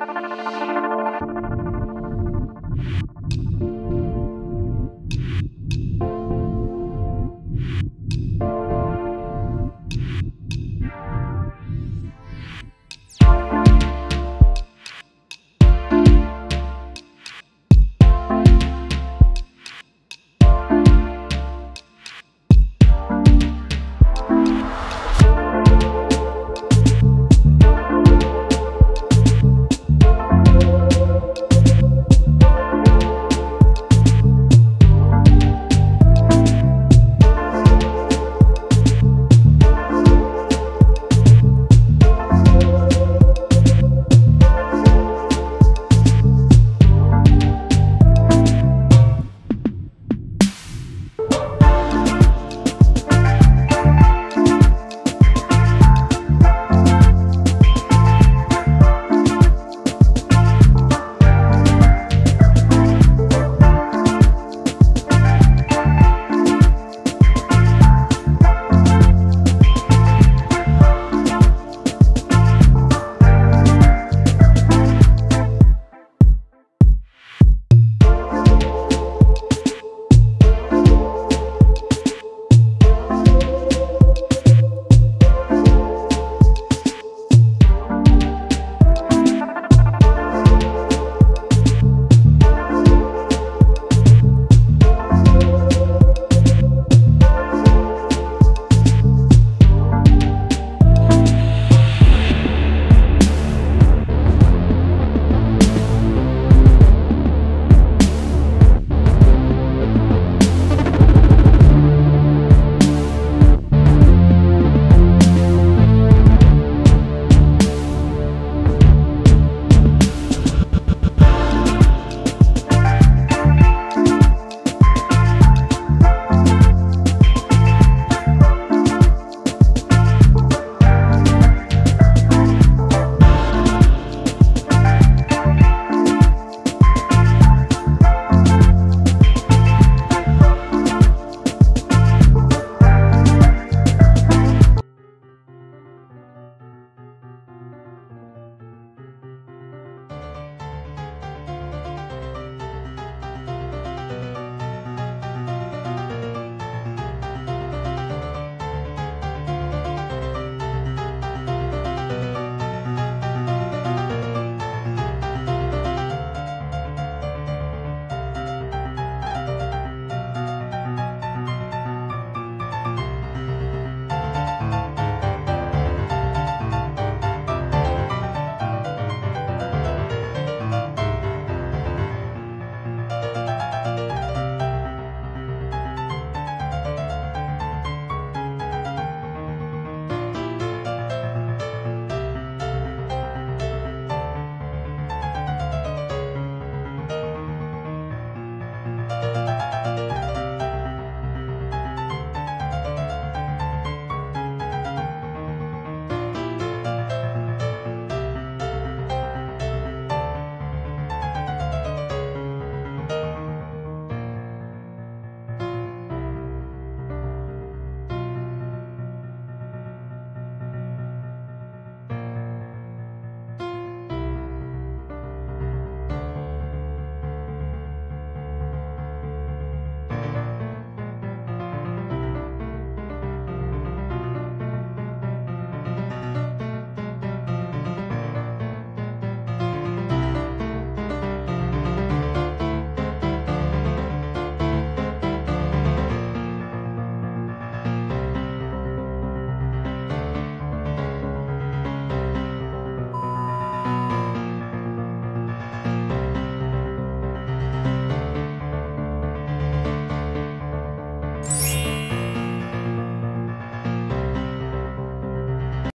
Thank you.